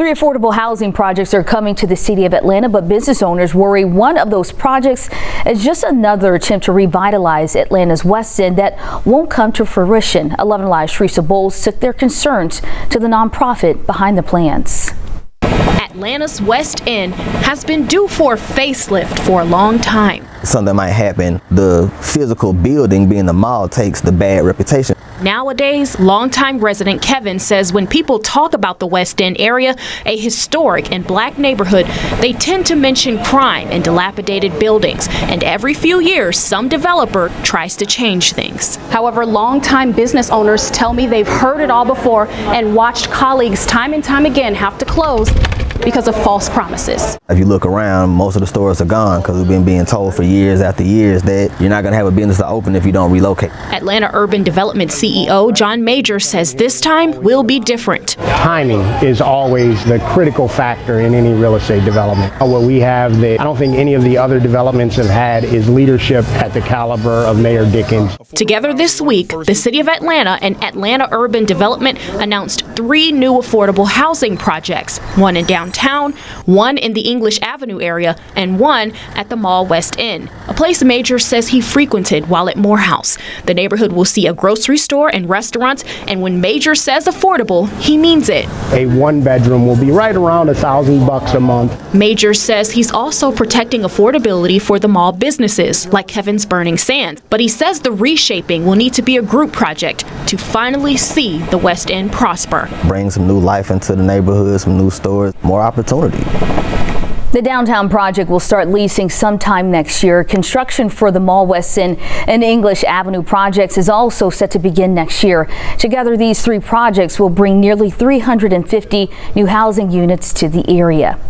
Three affordable housing projects are coming to the city of Atlanta, but business owners worry one of those projects is just another attempt to revitalize Atlanta's West End that won't come to fruition. 11 Alive's Teresa Bowles took their concerns to the nonprofit behind the plans. Atlanta's West End has been due for a facelift for a long time. Something might happen. The physical building being the mall takes the bad reputation. Nowadays, longtime resident Kevin says when people talk about the West End area, a historic and black neighborhood, they tend to mention crime and dilapidated buildings. And every few years, some developer tries to change things. However, longtime business owners tell me they've heard it all before and watched colleagues time and time again have to close because of false promises. If you look around, most of the stores are gone because we've been being told for years after years that you're not going to have a business to open if you don't relocate. Atlanta Urban Development CEO John Major says this time will be different. Timing is always the critical factor in any real estate development. Uh, what we have that I don't think any of the other developments have had is leadership at the caliber of Mayor Dickens. Together this week, the City of Atlanta and Atlanta Urban Development announced three new affordable housing projects, one in downtown downtown, one in the English Avenue area, and one at the Mall West End, a place Major says he frequented while at Morehouse. The neighborhood will see a grocery store and restaurants, and when Major says affordable, he means it. A one bedroom will be right around a thousand bucks a month. Major says he's also protecting affordability for the mall businesses, like Kevin's Burning Sands, but he says the reshaping will need to be a group project to finally see the West End prosper. Bring some new life into the neighborhood, some new stores, more more opportunity. The downtown project will start leasing sometime next year. Construction for the Mall West End and English Avenue projects is also set to begin next year. Together, these three projects will bring nearly 350 new housing units to the area.